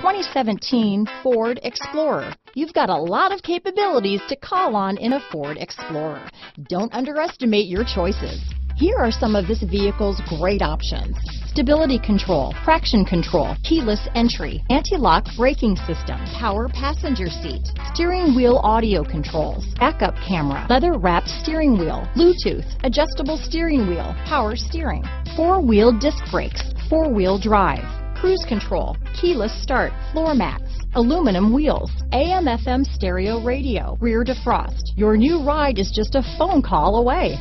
2017 Ford Explorer. You've got a lot of capabilities to call on in a Ford Explorer. Don't underestimate your choices. Here are some of this vehicle's great options. Stability control, traction control, keyless entry, anti-lock braking system, power passenger seat, steering wheel audio controls, backup camera, leather wrapped steering wheel, Bluetooth, adjustable steering wheel, power steering, four-wheel disc brakes, four-wheel drive, cruise control, keyless start, floor mats, aluminum wheels, AM FM stereo radio, rear defrost. Your new ride is just a phone call away.